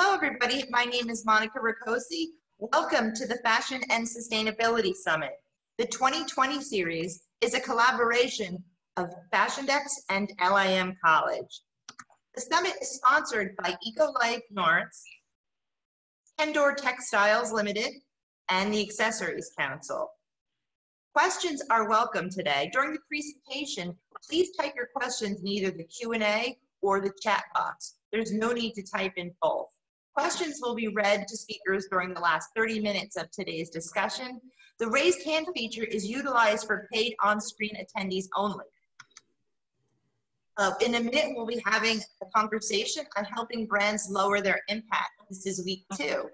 Hello, everybody. My name is Monica Ricosi. Welcome to the Fashion and Sustainability Summit. The 2020 series is a collaboration of FashionDex and LIM College. The summit is sponsored by EcoLife North, Kendor Textiles Limited, and the Accessories Council. Questions are welcome today. During the presentation, please type your questions in either the Q&A or the chat box. There's no need to type in both. Questions will be read to speakers during the last 30 minutes of today's discussion. The raised hand feature is utilized for paid on-screen attendees only. Uh, in a minute, we'll be having a conversation on helping brands lower their impact. This is week two.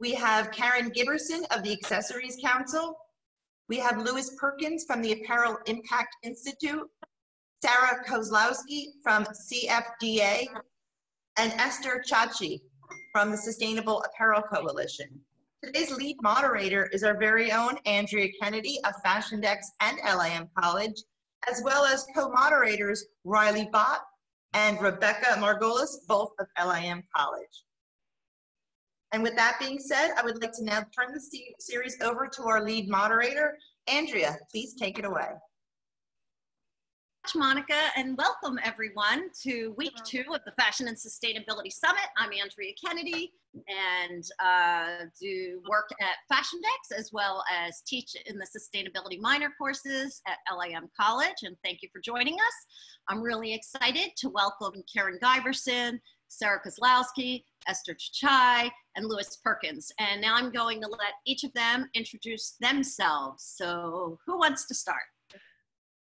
We have Karen Giberson of the Accessories Council, we have Lewis Perkins from the Apparel Impact Institute, Sara Kozlowski from CFDA, and Eszter Csicsai from the Sustainable Apparel Coalition. Today's lead moderator is our very own Andrea Kennedy of FashionDex and LIM College, as well as co-moderators Riley Bott and Rebecca Margolis, both of LIM College. And with that being said, I would like to now turn the series over to our lead moderator, Andrea. Please take it away. Monica, and welcome everyone to week two of the Fashion and Sustainability Summit. I'm Andrea Kennedy and uh, do work at FashionDex as well as teach in the sustainability minor courses at LIM College. And thank you for joining us. I'm really excited to welcome Karen Giberson, Sara Kozlowski, Eszter Chai, and Lewis Perkins. And now I'm going to let each of them introduce themselves. So who wants to start?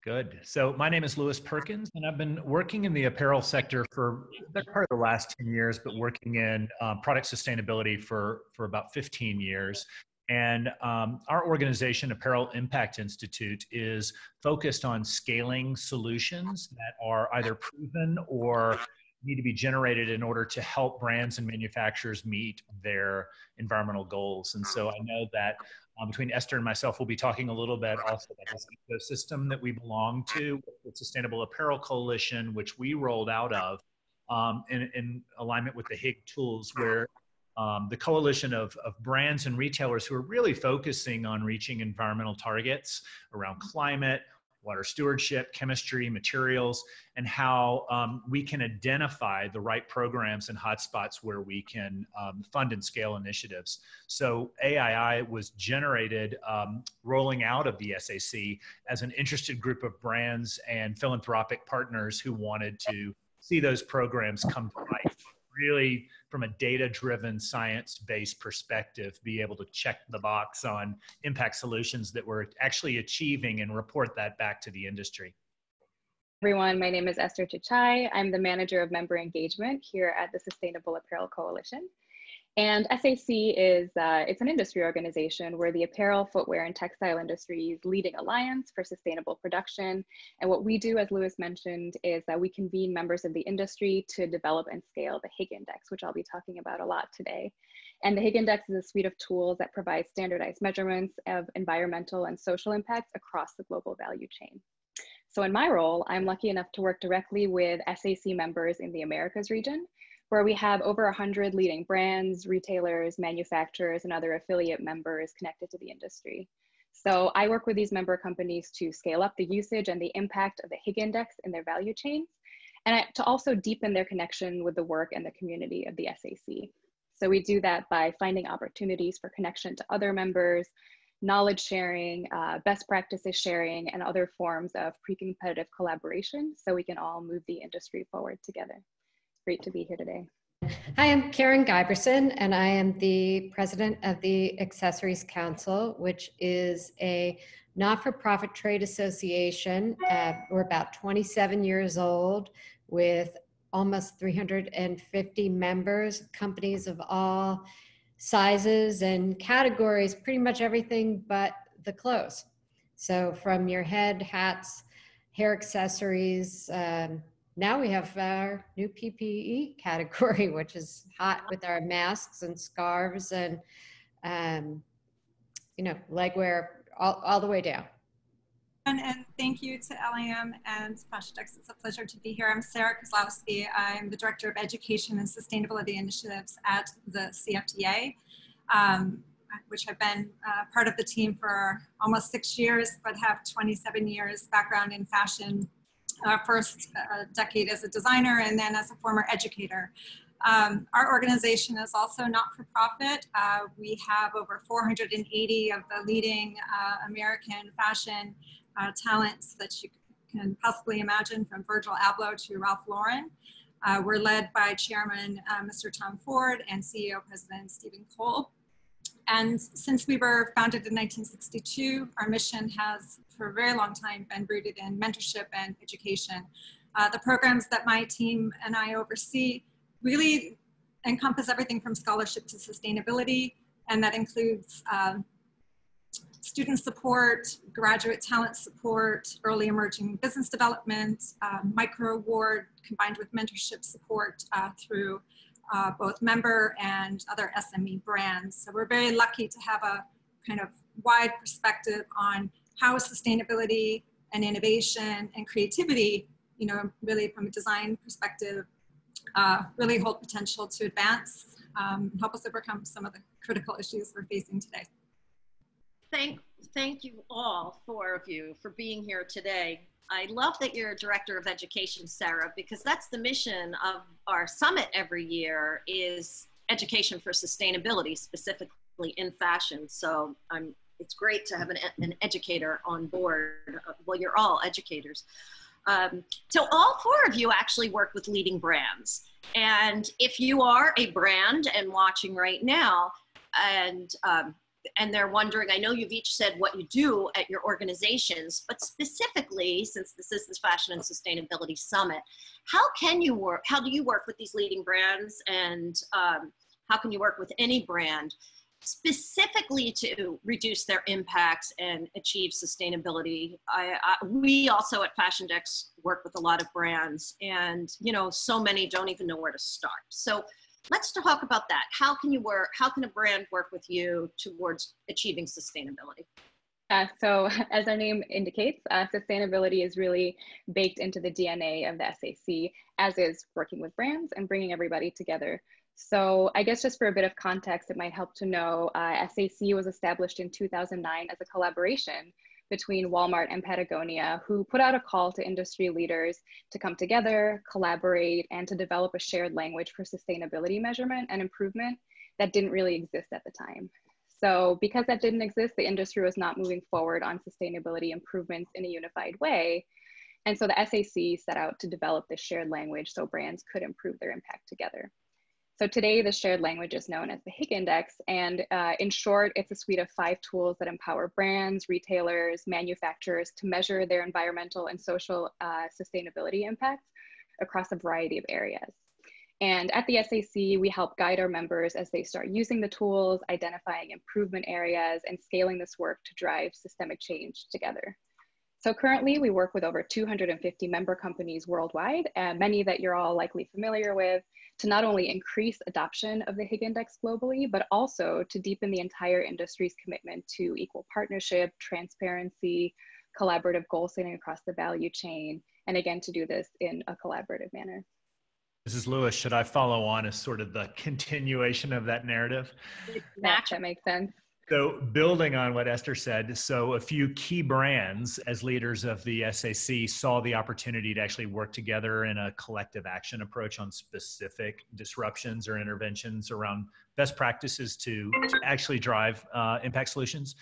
Good. So my name is Lewis Perkins, and I've been working in the apparel sector for part of the last 10 years, but working in um, product sustainability for, for about 15 years. And um, our organization, Apparel Impact Institute, is focused on scaling solutions that are either proven or need to be generated in order to help brands and manufacturers meet their environmental goals. And so I know that um, between Eszter and myself, we'll be talking a little bit also about this ecosystem that we belong to, the Sustainable Apparel Coalition, which we rolled out of um, in, in, alignment with the Higg tools, where um, the coalition of, of brands and retailers who are really focusing on reaching environmental targets around climate, water stewardship, chemistry, materials, and how um, we can identify the right programs and hotspots where we can um, fund and scale initiatives. So AII was generated um, rolling out of the SAC as an interested group of brands and philanthropic partners who wanted to see those programs come to life. Really from a data driven science based perspective be able to check the box on impact solutions that we're actually achieving and report that back to the industry. Everyone my name is Eszter Csicsai i'm the manager of member engagement here at the sustainable apparel coalition and SAC is uh, it's an industry organization where the apparel, footwear, and textile industries leading alliance for sustainable production. And what we do, as Lewis mentioned, is that we convene members of the industry to develop and scale the Higg Index, which I'll be talking about a lot today. And the Higg Index is a suite of tools that provide standardized measurements of environmental and social impacts across the global value chain. So in my role, I'm lucky enough to work directly with SAC members in the Americas region where we have over 100 leading brands, retailers, manufacturers, and other affiliate members connected to the industry. So I work with these member companies to scale up the usage and the impact of the Higg Index in their value chains, and to also deepen their connection with the work and the community of the SAC. So we do that by finding opportunities for connection to other members, knowledge sharing, uh, best practices sharing, and other forms of pre-competitive collaboration so we can all move the industry forward together great to be here today. Hi, I'm Karen Giberson, and I am the president of the Accessories Council, which is a not for profit trade association. Uh, we're about 27 years old with almost 350 members, companies of all sizes and categories, pretty much everything but the clothes. So, from your head, hats, hair accessories, um, now we have our new PPE category, which is hot with our masks and scarves and, um, you know, legwear all, all the way down. and thank you to LIM and FashionDex. It's a pleasure to be here. I'm Sara Kozlowski. I'm the Director of Education and Sustainability Initiatives at the CFDA, um, which I've been uh, part of the team for almost six years, but have 27 years background in fashion. Uh, first uh, decade as a designer and then as a former educator. Um, our organization is also not-for-profit. Uh, we have over 480 of the leading uh, American fashion uh, talents that you can possibly imagine from Virgil Abloh to Ralph Lauren. Uh, we're led by Chairman Mr. Tom Ford and CEO President Steven Kolb. And since we were founded in 1962, our mission has for a very long time been rooted in mentorship and education. Uh, the programs that my team and I oversee really encompass everything from scholarship to sustainability, and that includes um, student support, graduate talent support, early emerging business development, um, micro award combined with mentorship support uh, through uh, both member and other SME brands. So we're very lucky to have a kind of wide perspective on how sustainability and innovation and creativity, you know, really from a design perspective, uh, really hold potential to advance um, and help us overcome some of the critical issues we're facing today. Thank, thank you all, four of you, for being here today. I love that you're a director of education, Sara, because that's the mission of our summit every year is education for sustainability, specifically in fashion. So I'm, it's great to have an, an educator on board. Well, you're all educators. Um, so all four of you actually work with leading brands. And if you are a brand and watching right now, and um, and they're wondering, I know you've each said what you do at your organizations, but specifically, since this is the Fashion and Sustainability Summit, how can you work, how do you work with these leading brands and um, how can you work with any brand specifically to reduce their impacts and achieve sustainability. I, I, we also at FashionDex work with a lot of brands and, you know, so many don't even know where to start. So let's talk about that. How can you work, how can a brand work with you towards achieving sustainability? Uh, so as our name indicates, uh, sustainability is really baked into the DNA of the SAC, as is working with brands and bringing everybody together so I guess just for a bit of context, it might help to know uh, SAC was established in 2009 as a collaboration between Walmart and Patagonia, who put out a call to industry leaders to come together, collaborate, and to develop a shared language for sustainability measurement and improvement that didn't really exist at the time. So because that didn't exist, the industry was not moving forward on sustainability improvements in a unified way. And so the SAC set out to develop this shared language so brands could improve their impact together. So today, the shared language is known as the Higg Index. And uh, in short, it's a suite of five tools that empower brands, retailers, manufacturers to measure their environmental and social uh, sustainability impacts across a variety of areas. And at the SAC, we help guide our members as they start using the tools, identifying improvement areas, and scaling this work to drive systemic change together. So currently we work with over 250 member companies worldwide, and many that you're all likely familiar with, to not only increase adoption of the Higg Index globally, but also to deepen the entire industry's commitment to equal partnership, transparency, collaborative goal setting across the value chain, and again, to do this in a collaborative manner. Mrs. Lewis, should I follow on as sort of the continuation of that narrative? That, that makes sense. So, building on what Eszter said, so a few key brands as leaders of the SAC saw the opportunity to actually work together in a collective action approach on specific disruptions or interventions around best practices to, to actually drive uh, impact solutions.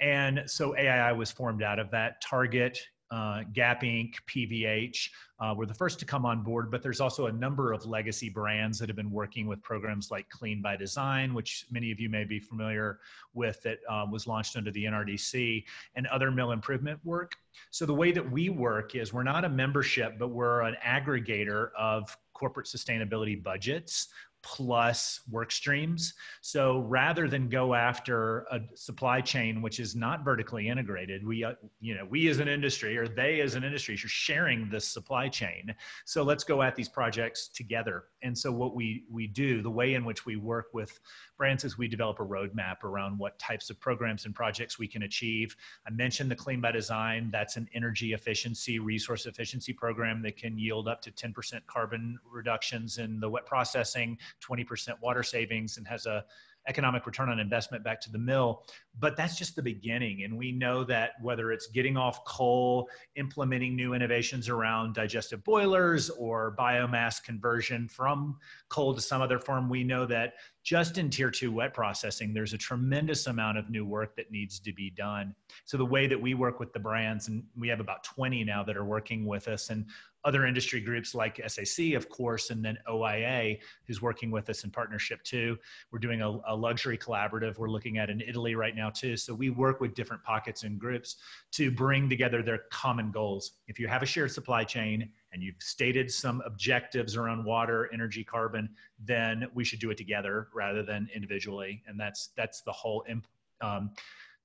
And so AII was formed out of that. Target uh, Gap Inc., PVH uh, were the first to come on board, but there's also a number of legacy brands that have been working with programs like Clean by Design, which many of you may be familiar with, that uh, was launched under the NRDC, and other mill improvement work. So the way that we work is we're not a membership, but we're an aggregator of corporate sustainability budgets plus work streams. So rather than go after a supply chain which is not vertically integrated, we uh, you know we as an industry or they as an industry are sharing this supply chain. So let's go at these projects together. And so what we we do, the way in which we work with brands is we develop a roadmap around what types of programs and projects we can achieve. I mentioned the Clean by Design. That's an energy efficiency, resource efficiency program that can yield up to 10% carbon reductions in the wet processing 20% water savings and has a economic return on investment back to the mill. But that's just the beginning. And we know that whether it's getting off coal, implementing new innovations around digestive boilers or biomass conversion from coal to some other form, we know that just in tier two wet processing, there's a tremendous amount of new work that needs to be done. So the way that we work with the brands, and we have about 20 now that are working with us, and other industry groups like SAC, of course, and then OIA, who's working with us in partnership too. We're doing a, a, luxury collaborative we're looking at in Italy right now too. So we work with different pockets and groups to bring together their common goals. If you have a shared supply chain and you've stated some objectives around water, energy, carbon, then we should do it together rather than individually. And that's that's the whole um,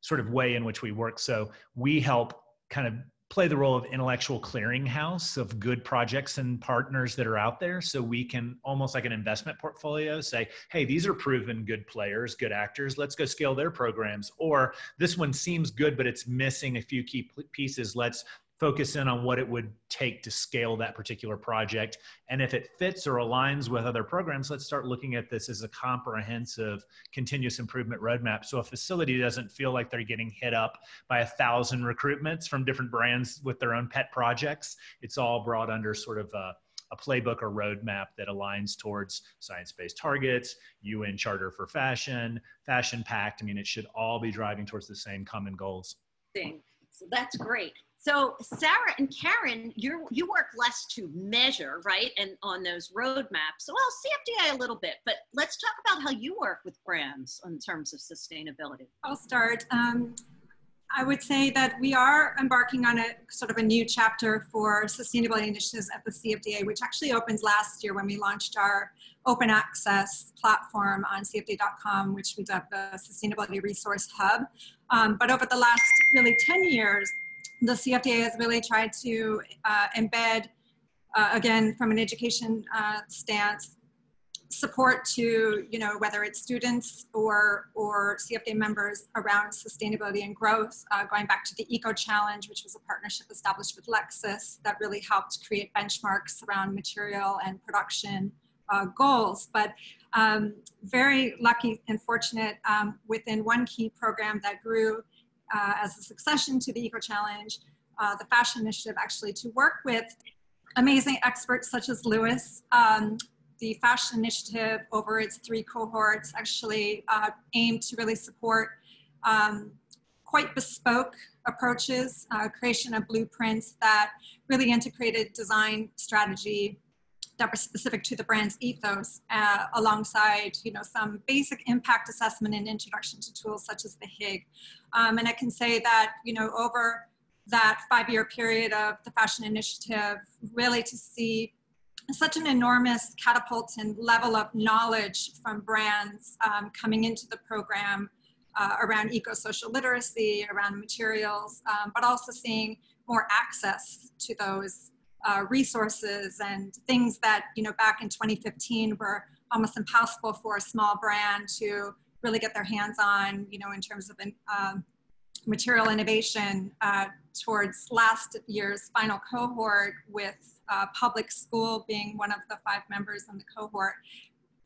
sort of way in which we work. So we help kind of play the role of intellectual clearinghouse of good projects and partners that are out there. So we can almost like an investment portfolio say hey these are proven good players good actors let's go scale their programs. Or this one seems good but it's missing a few key pieces. Let's focus in on what it would take to scale that particular project. And if it fits or aligns with other programs, let's start looking at this as a comprehensive continuous improvement roadmap. So a facility doesn't feel like they're getting hit up by a thousand recruitments from different brands with their own pet projects. It's all brought under sort of a, a playbook or roadmap that aligns towards science-based targets, UN Charter for Fashion, Fashion Pact. I mean, it should all be driving towards the same common goals. So that's great. So Sara and Karen, you you work less to measure, right? And on those roadmaps. Well, CFDA a little bit, but let's talk about how you work with brands in terms of sustainability. I'll start. Um, I would say that we are embarking on a sort of a new chapter for sustainability initiatives at the CFDA, which actually opens last year when we launched our open access platform on CFDA.com, which we dubbed the Sustainability Resource Hub. Um, but over the last really 10 years, the CFDA has really tried to uh, embed, uh, again, from an education uh, stance, support to, you know, whether it's students or, or CFDA members around sustainability and growth, uh, going back to the Eco Challenge, which was a partnership established with Lexus that really helped create benchmarks around material and production uh, goals. But um, very lucky and fortunate um, within one key program that grew uh, as a succession to the Eco Challenge, uh, the Fashion Initiative actually to work with amazing experts such as Lewis. Um, the Fashion Initiative over its three cohorts actually uh, aimed to really support um, quite bespoke approaches, uh, creation of blueprints that really integrated design strategy that were specific to the brand's ethos uh, alongside you know some basic impact assessment and introduction to tools such as the Higg. Um, and I can say that you know over that five-year period of the fashion initiative, really to see such an enormous catapult and level of knowledge from brands um, coming into the program uh, around eco-social literacy, around materials, um, but also seeing more access to those uh, resources and things that, you know, back in 2015 were almost impossible for a small brand to really get their hands on, you know, in terms of um, material innovation uh, towards last year's final cohort with uh, public school being one of the five members in the cohort.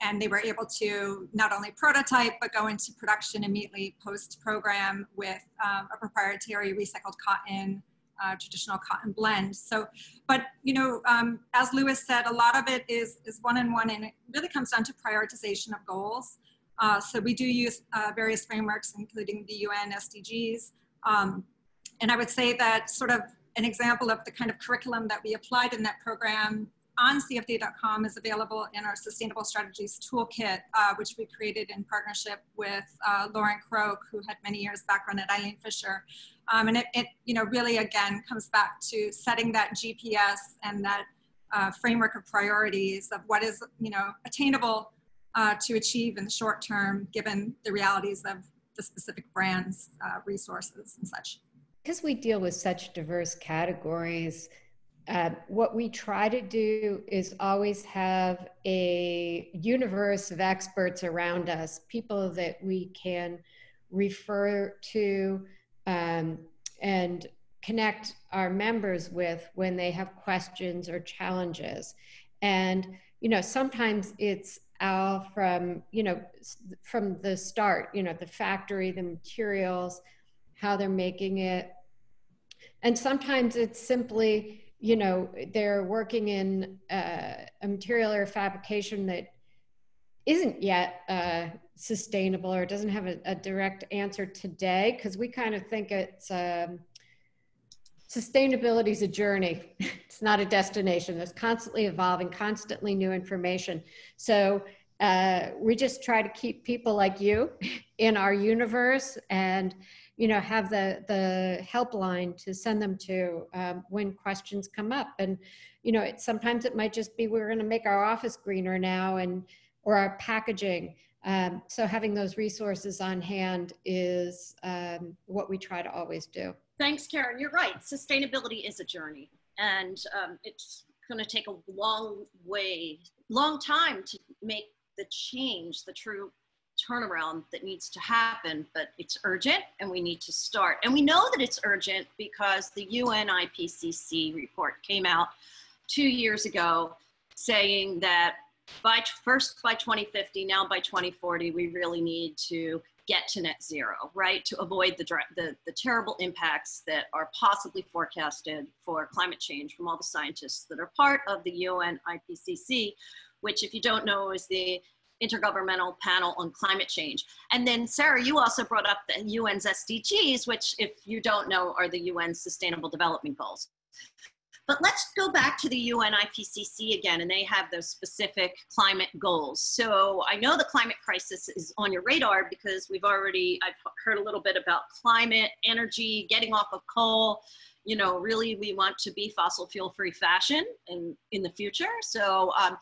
And they were able to not only prototype, but go into production immediately post program with um, a proprietary recycled cotton uh, traditional cotton blend. So, but you know, um, as Lewis said, a lot of it is is one on one, and it really comes down to prioritization of goals. Uh, so we do use uh, various frameworks, including the UN SDGs. Um, and I would say that sort of an example of the kind of curriculum that we applied in that program on CFDA.com is available in our Sustainable Strategies Toolkit, uh, which we created in partnership with uh, Lauren Croak, who had many years background at Eileen Fisher. Um, and it, it, you know, really again comes back to setting that GPS and that uh, framework of priorities of what is, you know, attainable uh, to achieve in the short term, given the realities of the specific brand's uh, resources and such. Because we deal with such diverse categories, uh, what we try to do is always have a universe of experts around us, people that we can refer to um, and connect our members with when they have questions or challenges. And, you know, sometimes it's all from, you know, from the start, you know, the factory, the materials, how they're making it. And sometimes it's simply, you know, they're working in uh, a material or fabrication that isn't yet uh, sustainable or doesn't have a, a direct answer today because we kind of think it's um, sustainability is a journey. It's not a destination. It's constantly evolving constantly new information. So uh, we just try to keep people like you in our universe and you know have the the helpline to send them to um, when questions come up. And you know it, sometimes it might just be we're going to make our office greener now and or our packaging. Um, so having those resources on hand is um, what we try to always do Thanks, Karen. You're right. Sustainability is a journey, and um, it's going to take a long way, long time to make the change, the true turnaround that needs to happen. But it's urgent, and we need to start. And we know that it's urgent because the UN IPCC report came out two years ago saying that by first by 2050 now by 2040 we really need to get to net zero, right? To avoid the, the, the terrible impacts that are possibly forecasted for climate change from all the scientists that are part of the UN IPCC, which if you don't know is the Intergovernmental Panel on Climate Change. And then Sara, you also brought up the UN's SDGs, which if you don't know are the UN Sustainable Development Goals. But let's go back to the UN IPCC again, and they have those specific climate goals. So I know the climate crisis is on your radar because we've already, I've heard a little bit about climate, energy, getting off of coal. You know, really, we want to be fossil fuel free fashion in, in the future. So, um,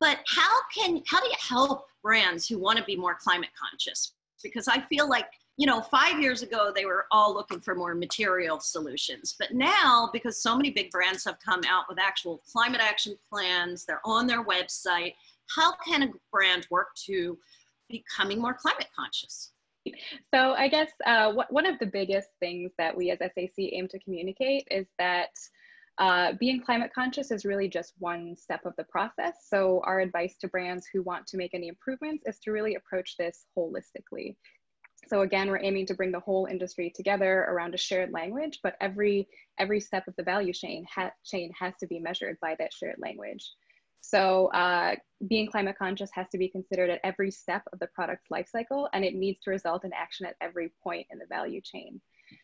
but how can, how do you help brands who want to be more climate conscious? Because I feel like you know, five years ago, they were all looking for more material solutions. But now, because so many big brands have come out with actual climate action plans, they're on their website, how can a brand work to becoming more climate conscious? So I guess uh, one of the biggest things that we as SAC aim to communicate is that uh, being climate conscious is really just one step of the process. So our advice to brands who want to make any improvements is to really approach this holistically. So again, we're aiming to bring the whole industry together around a shared language, but every every step of the value chain, ha chain has to be measured by that shared language. So uh, being climate conscious has to be considered at every step of the product's life cycle, and it needs to result in action at every point in the value chain.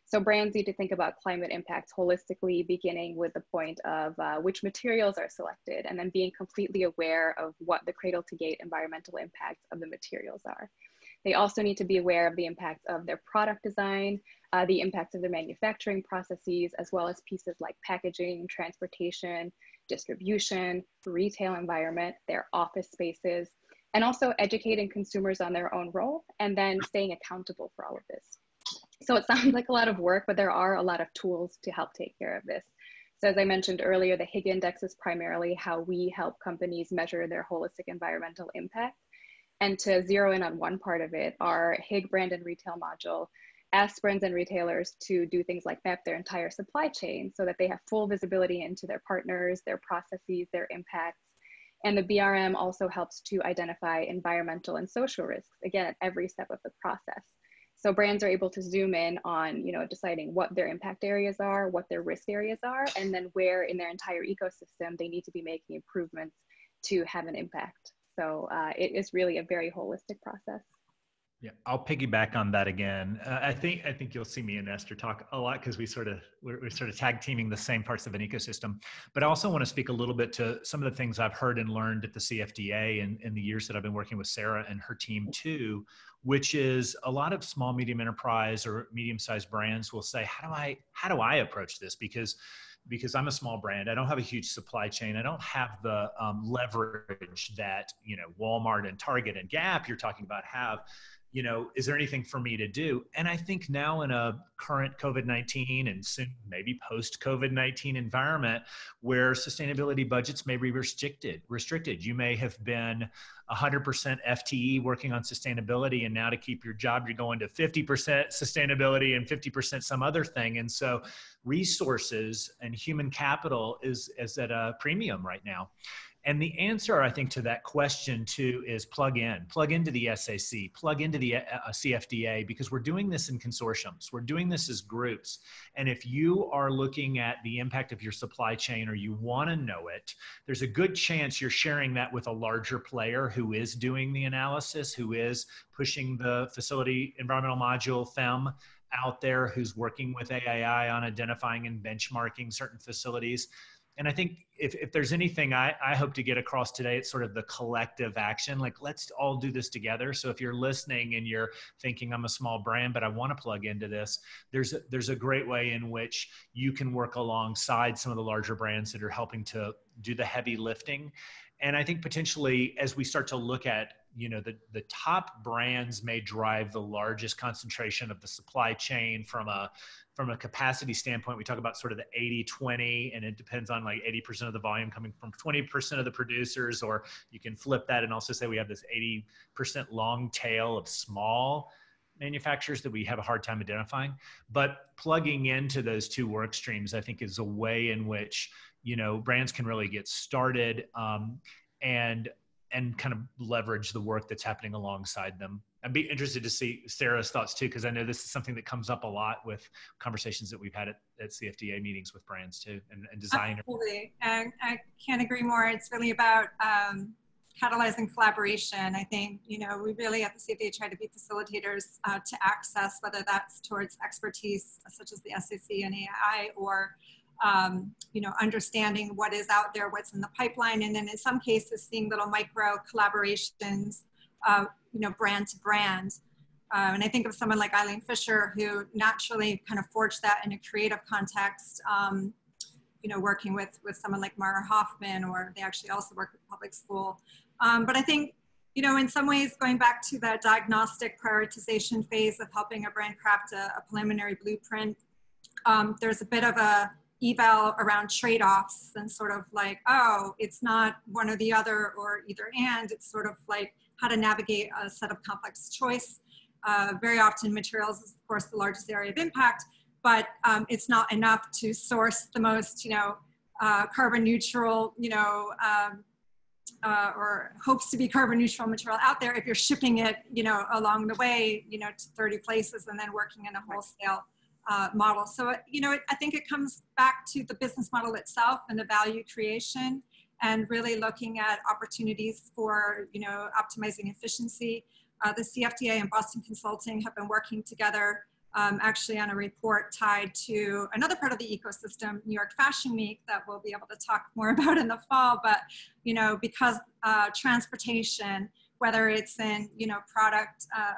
So brands need to think about climate impacts holistically, beginning with the point of uh, which materials are selected, and then being completely aware of what the cradle to gate environmental impacts of the materials are. They also need to be aware of the impacts of their product design, uh, the impacts of their manufacturing processes, as well as pieces like packaging, transportation, distribution, retail environment, their office spaces, and also educating consumers on their own role and then staying accountable for all of this. So it sounds like a lot of work, but there are a lot of tools to help take care of this. So as I mentioned earlier, the Higg Index is primarily how we help companies measure their holistic environmental impact. And to zero in on one part of it, our Higg brand and retail module asks brands and retailers to do things like map their entire supply chain so that they have full visibility into their partners, their processes, their impacts. And the BRM also helps to identify environmental and social risks, again, at every step of the process. So brands are able to zoom in on, you know, deciding what their impact areas are, what their risk areas are, and then where in their entire ecosystem they need to be making improvements to have an impact. So uh, it is really a very holistic process. Yeah, I'll piggyback on that again. Uh, I think I think you'll see me and Eszter talk a lot because we sort of we're, we're, sort of tag teaming the same parts of an ecosystem. But I also want to speak a little bit to some of the things I've heard and learned at the CFDA and in the years that I've been working with Sara and her team too, which is a lot of small medium enterprise or medium sized brands will say, how do I how do I approach this? Because because I'm a small brand. I don't have a huge supply chain. I don't have the um, leverage that you know Walmart and Target and Gap you're talking about have you know, is there anything for me to do? And I think now in a current COVID 19 and soon maybe post COVID 19 environment where sustainability budgets may be restricted, restricted, you may have been 100% FTE working on sustainability, and now to keep your job, you're going to 50% sustainability and 50% some other thing. And so resources and human capital is, is at a premium right now. And the answer, I think, to that question too is plug in, plug into the SAC, plug into the uh, uh CFDA, because we're doing this in consortiums. We're doing this as groups. And if you are looking at the impact of your supply chain or you want to know it, there's a good chance you're sharing that with a larger player who is doing the analysis, who is pushing the facility environmental module FEM out there, who's working with AII on identifying and benchmarking certain facilities and I think if, if there's anything I, I hope to get across today, it's sort of the collective action. Like, let's all do this together. So if you're listening and you're thinking, I'm a small brand, but I want to plug into this, there's a, there's a great way in which you can work alongside some of the larger brands that are helping to do the heavy lifting. And I think potentially as we start to look at you know the the top brands may drive the largest concentration of the supply chain from a from a capacity standpoint we talk about sort of the 80 20 and it depends on like 80% of the volume coming from 20% of the producers or you can flip that and also say we have this 80% long tail of small manufacturers that we have a hard time identifying. But plugging into those two work streams i think is a way in which you know brands can really get started um, and and kind of leverage the work that's happening alongside them. I'd be interested to see Sara's thoughts too, because I know this is something that comes up a lot with conversations that we've had at, at CFDA meetings with brands too, and, and designers. Absolutely, and I can't agree more. It's really about um, catalyzing collaboration. I think you know we really at the CFDA try to be facilitators uh, to access, whether that's towards expertise such as the SAC and AI, or um, you know, understanding what is out there, what's in the pipeline, and then in some cases seeing little micro collaborations, uh, you know, brand to brand. Uh, and I think of someone like Eileen Fisher, who naturally kind of forged that in a creative context, um, you know, working with, with someone like Mara Hoffman, or they actually also work with public school. Um, but I think, you know, in some ways, going back to that diagnostic prioritization phase of helping a brand craft a, a preliminary blueprint, um, there's a bit of a, eval around trade-offs and sort of like, oh, it's not one or the other or either and. It's sort of like how to navigate a set of complex choice. Uh, very often materials is of course the largest area of impact, but um, it's not enough to source the most, you know, uh, carbon neutral, you know, um, uh, or hopes to be carbon neutral material out there if you're shipping it, you know, along the way, you know, to 30 places and then working in a wholesale uh, model. So, you know, I think it comes back to the business model itself and the value creation and really looking at opportunities for, you know, optimizing efficiency. Uh, the CFDA and Boston Consulting have been working together um, actually on a report tied to another part of the ecosystem, New York Fashion Week, that we'll be able to talk more about in the fall. But, you know, because uh, transportation, whether it's in, you know, product, uh,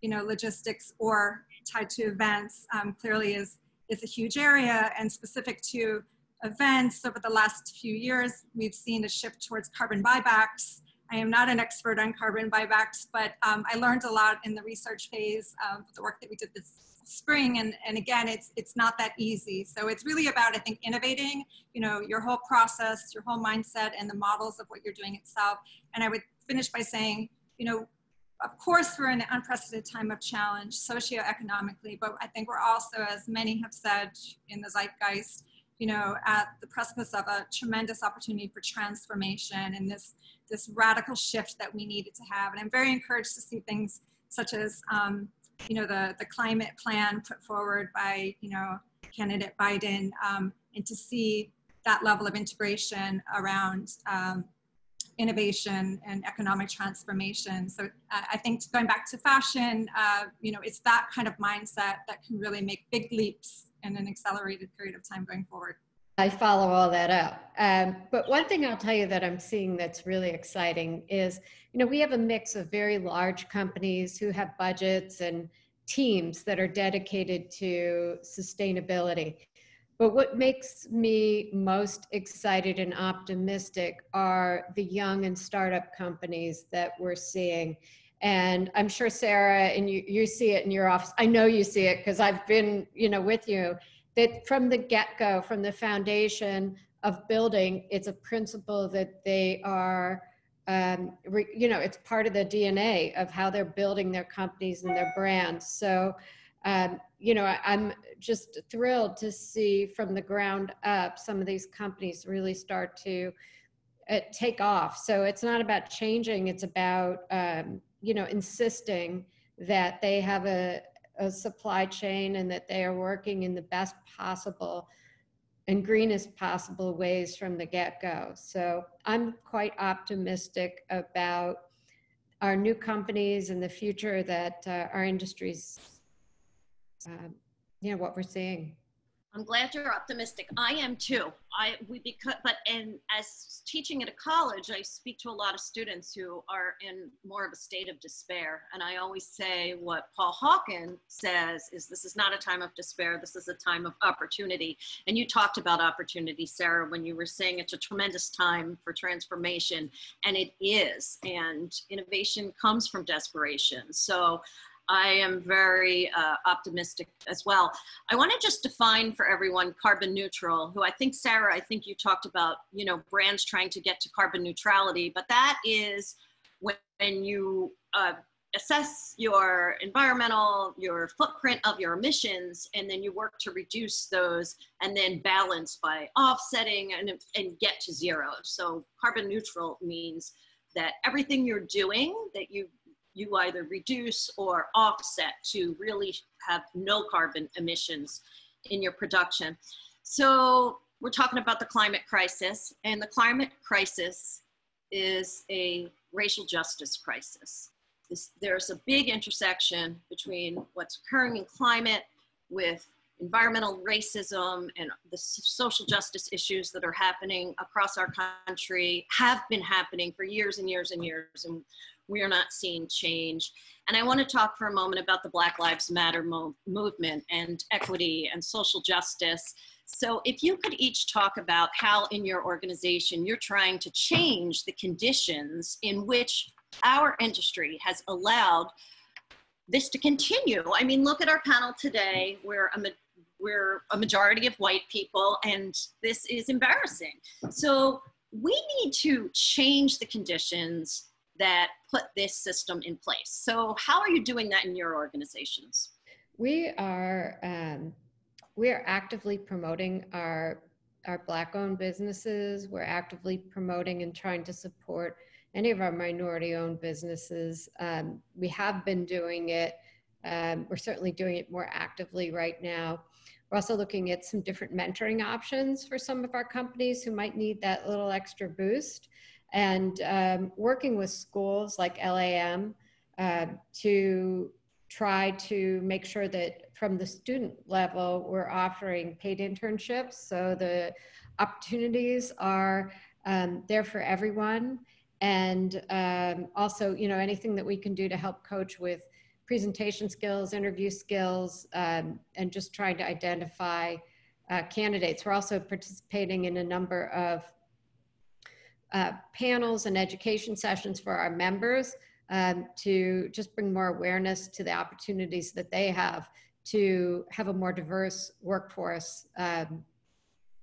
you know, logistics or tied to events um, clearly is, is a huge area and specific to events over the last few years, we've seen a shift towards carbon buybacks. I am not an expert on carbon buybacks, but um, I learned a lot in the research phase of the work that we did this spring. And, and again, it's, it's not that easy. So it's really about, I think, innovating, you know, your whole process, your whole mindset and the models of what you're doing itself. And I would finish by saying, you know, of course, we're in an unprecedented time of challenge socioeconomically, but I think we're also, as many have said in the zeitgeist, you know, at the precipice of a tremendous opportunity for transformation and this, this radical shift that we needed to have. And I'm very encouraged to see things such as, um, you know, the, the climate plan put forward by, you know, candidate Biden, um, and to see that level of integration around um, innovation and economic transformation. So I think going back to fashion, uh, you know, it's that kind of mindset that can really make big leaps in an accelerated period of time going forward. I follow all that up. Um, but one thing I'll tell you that I'm seeing that's really exciting is, you know, we have a mix of very large companies who have budgets and teams that are dedicated to sustainability. But what makes me most excited and optimistic are the young and startup companies that we're seeing. And I'm sure Sara, and you, you see it in your office. I know you see it because I've been, you know, with you. That from the get-go, from the foundation of building, it's a principle that they are, um, re, you know, it's part of the DNA of how they're building their companies and their brands. So um, you know, I, I'm just thrilled to see from the ground up some of these companies really start to uh, take off. So it's not about changing; it's about um, you know insisting that they have a, a supply chain and that they are working in the best possible and greenest possible ways from the get-go. So I'm quite optimistic about our new companies and the future that uh, our industries um, you know, what we're seeing. I'm glad you're optimistic. I am too. I we because but and as teaching at a college, I speak to a lot of students who are in more of a state of despair. And I always say what Paul Hawken says is this is not a time of despair. This is a time of opportunity. And you talked about opportunity, Sara, when you were saying it's a tremendous time for transformation, and it is. And innovation comes from desperation. So I am very uh, optimistic as well. I want to just define for everyone carbon neutral, who I think, Sara, I think you talked about, you know, brands trying to get to carbon neutrality, but that is when you uh, assess your environmental, your footprint of your emissions, and then you work to reduce those and then balance by offsetting and, and get to zero. So carbon neutral means that everything you're doing that you you either reduce or offset to really have no carbon emissions in your production. So we're talking about the climate crisis, and the climate crisis is a racial justice crisis. This, there's a big intersection between what's occurring in climate with environmental racism and the social justice issues that are happening across our country have been happening for years and years and years. And we are not seeing change. And I want to talk for a moment about the Black Lives Matter mo movement and equity and social justice. So if you could each talk about how in your organization you're trying to change the conditions in which our industry has allowed this to continue. I mean, look at our panel today. We're a, we're a majority of white people and this is embarrassing. So we need to change the conditions that put this system in place. So how are you doing that in your organizations? We are um, we are actively promoting our our black owned businesses. We're actively promoting and trying to support any of our minority owned businesses. Um, we have been doing it. Um, we're certainly doing it more actively right now. We're also looking at some different mentoring options for some of our companies who might need that little extra boost and um, working with schools like LIM uh, to try to make sure that from the student level, we're offering paid internships. So the opportunities are um, there for everyone. And um, also, you know, anything that we can do to help coach with presentation skills, interview skills, um, and just trying to identify uh, candidates. We're also participating in a number of uh, panels and education sessions for our members um, to just bring more awareness to the opportunities that they have to have a more diverse workforce um,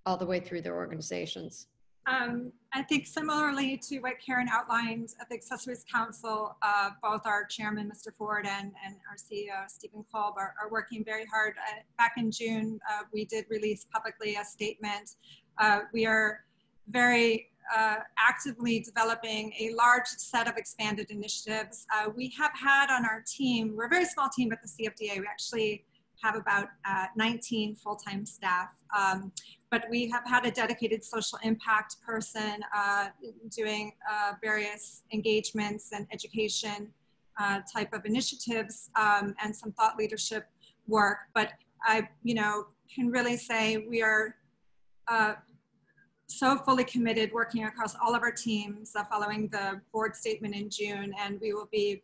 all the way through their organizations. Um, I think similarly to what Karen outlined at the Accessories Council, uh, both our chairman, Mr. Ford, and, and our CEO, Steven Kolb, are, are working very hard. Uh, back in June, uh, we did release publicly a statement. Uh, we are very uh, actively developing a large set of expanded initiatives. Uh, we have had on our team, we're a very small team at the CFDA. We actually have about uh, 19 full-time staff. Um, but we have had a dedicated social impact person uh, doing uh, various engagements and education uh, type of initiatives um, and some thought leadership work. But I, you know, can really say we are so fully committed working across all of our teams uh, following the board statement in June, and we will be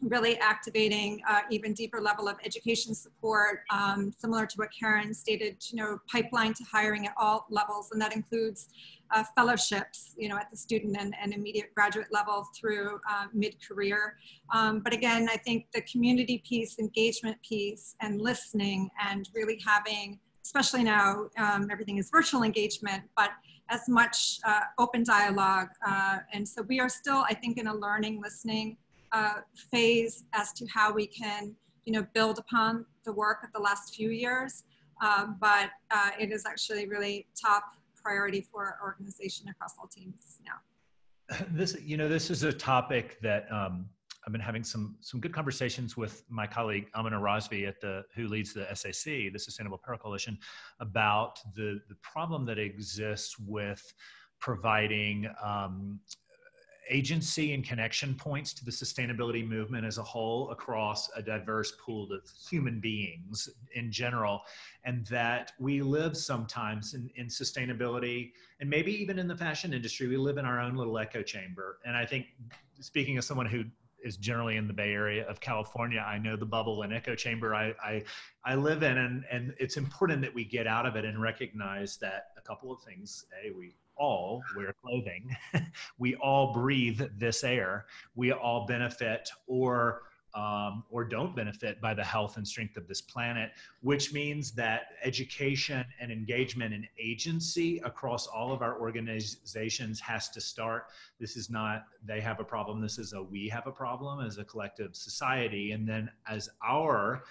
really activating uh, even deeper level of education support, um, similar to what Karen stated, you know, pipeline to hiring at all levels, and that includes uh, fellowships, you know, at the student and, and immediate graduate level through uh, mid-career. Um, but again, I think the community piece, engagement piece, and listening, and really having, especially now, um, everything is virtual engagement, but as much uh, open dialogue. Uh, and so we are still, I think, in a learning, listening uh, phase as to how we can, you know, build upon the work of the last few years. Um, but uh, it is actually really top priority for our organization across all teams now. This, you know, this is a topic that um, I've been having some some good conversations with my colleague Amina Razvi at the who leads the SAC, the Sustainable Apparel Coalition, about the the problem that exists with providing um, agency and connection points to the sustainability movement as a whole across a diverse pool of human beings in general and that we live sometimes in, in sustainability and maybe even in the fashion industry we live in our own little echo chamber. And i think speaking as someone who is generally in the Bay Area of California. I know the bubble and echo chamber I, I, I live in, and, and it's important that we get out of it and recognize that a couple of things. A, we all wear clothing. we all breathe this air. We all benefit or um, or don't benefit by the health and strength of this planet, which means that education and engagement and agency across all of our organizations has to start. This is not they have a problem, this is a we have a problem as a collective society. And then as our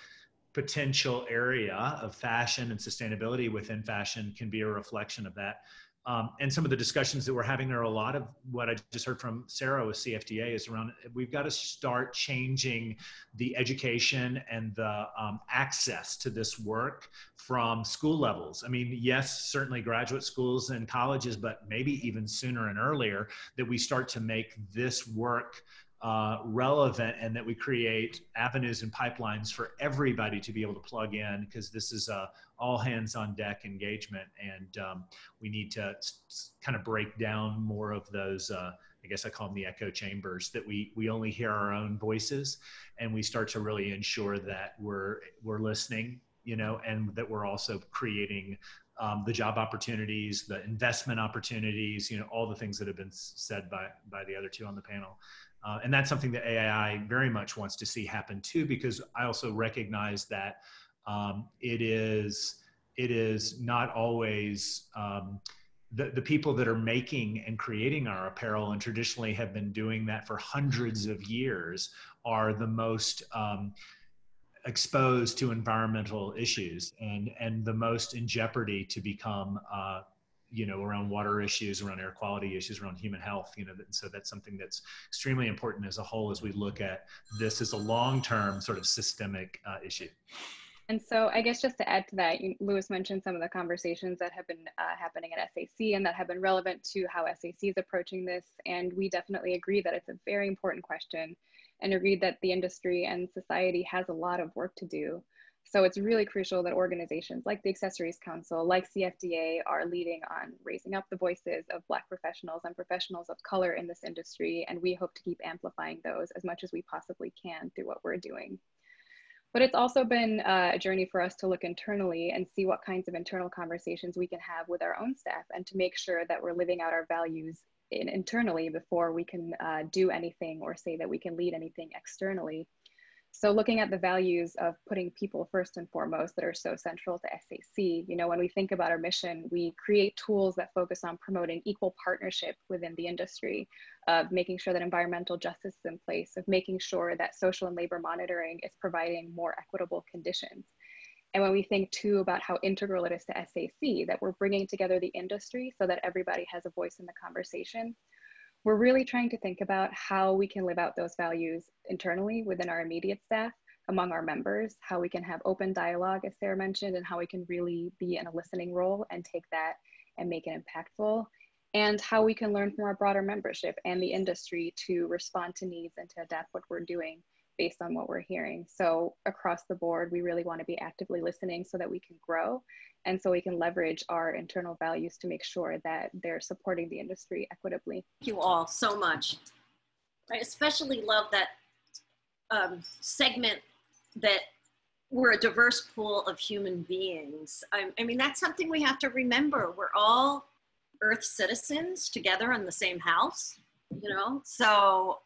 potential area of fashion and sustainability within fashion can be a reflection of that. Um, and some of the discussions that we're having there, a lot of what I just heard from Sara with CFDA is around we've got to start changing the education and the um, access to this work from school levels. I mean, yes, certainly graduate schools and colleges, but maybe even sooner and earlier that we start to make this work uh, relevant and that we create avenues and pipelines for everybody to be able to plug in because this is a all hands on deck engagement and um, we need to kind of break down more of those uh, i guess i call them the echo chambers that we we only hear our own voices and we start to really ensure that we're we're listening you know and that we're also creating um, the job opportunities, the investment opportunities, you know, all the things that have been said by by the other two on the panel. Uh, and that's something that AII very much wants to see happen too, because I also recognize that um, it is it is not always um, the, the people that are making and creating our apparel and traditionally have been doing that for hundreds of years are the most um, exposed to environmental issues and and the most in jeopardy to become uh, you know around water issues around air quality issues around human health you know so that's something that's extremely important as a whole as we look at this as a long-term sort of systemic uh, issue. And so i guess just to add to that lewis mentioned some of the conversations that have been uh, happening at sac and that have been relevant to how sac is approaching this. And we definitely agree that it's a very important question and agreed that the industry and society has a lot of work to do so it's really crucial that organizations like the Accessories Council, like CFDA, are leading on raising up the voices of Black professionals and professionals of color in this industry. And we hope to keep amplifying those as much as we possibly can through what we're doing. But it's also been uh, a journey for us to look internally and see what kinds of internal conversations we can have with our own staff and to make sure that we're living out our values in, internally before we can uh, do anything or say that we can lead anything externally. So looking at the values of putting people first and foremost that are so central to SAC, you know, when we think about our mission, we create tools that focus on promoting equal partnership within the industry, of making sure that environmental justice is in place, of making sure that social and labor monitoring is providing more equitable conditions. And when we think too about how integral it is to SAC, that we're bringing together the industry so that everybody has a voice in the conversation, we're really trying to think about how we can live out those values internally within our immediate staff, among our members, how we can have open dialogue, as Sara mentioned, and how we can really be in a listening role and take that and make it impactful, and how we can learn from our broader membership and the industry to respond to needs and to adapt what we're doing based on what we're hearing. So across the board, we really want to be actively listening so that we can grow and so we can leverage our internal values to make sure that they're supporting the industry equitably. Thank you all so much. I especially love that um, segment that we're a diverse pool of human beings. I, I mean, that's something we have to remember. We're all Earth citizens together in the same house, you know? So,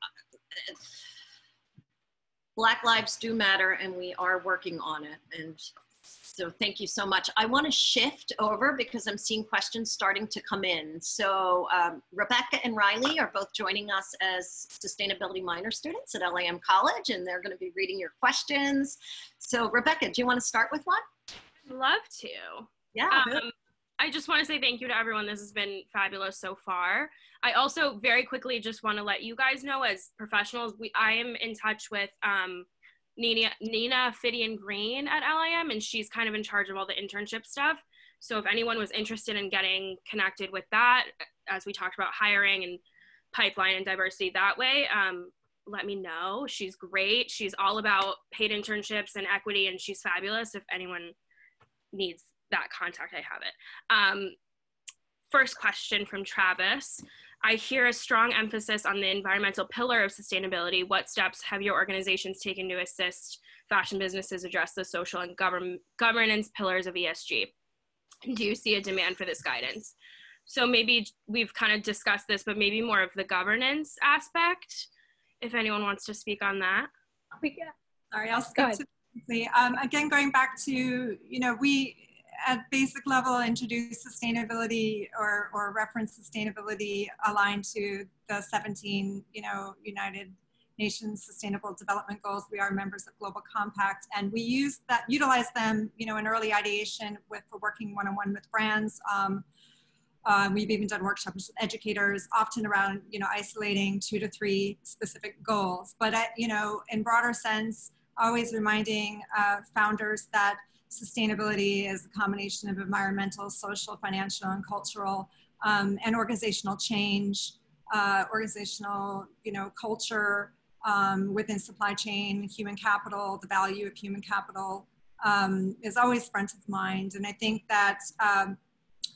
Black lives do matter and we are working on it. And so thank you so much. I want to shift over because I'm seeing questions starting to come in. So um, Rebecca and Riley are both joining us as sustainability minor students at LIM College, and they're going to be reading your questions. So Rebecca, do you want to start with one? I'd love to. Yeah. Um, I just want to say thank you to everyone. This has been fabulous so far. I also very quickly just want to let you guys know as professionals, we I am in touch with um, Nina, Nina Fidian Green at LIM, and she's kind of in charge of all the internship stuff. So if anyone was interested in getting connected with that, as we talked about hiring and pipeline and diversity that way, um, let me know. She's great. She's all about paid internships and equity, and she's fabulous. If anyone needs that contact, I have it. Um, first question from Travis. I hear a strong emphasis on the environmental pillar of sustainability. What steps have your organizations taken to assist fashion businesses address the social and govern governance pillars of ESG? Do you see a demand for this guidance? So maybe we've kind of discussed this, but maybe more of the governance aspect. If anyone wants to speak on that. We, sorry, I'll speak to um, again, going back to, you know, we, at basic level introduce sustainability or, or reference sustainability aligned to the 17 you know united nations sustainable development goals. We are members of global compact and we use that utilize them you know in early ideation with for working one-on-one with brands. Um, um, we've even done workshops with educators often around you know isolating two to three specific goals. But uh, you know in broader sense always reminding uh, founders that sustainability is a combination of environmental, social, financial, and cultural, um, and organizational change, uh, organizational, you know, culture um, within supply chain, human capital, the value of human capital um, is always front of mind. And I think that um,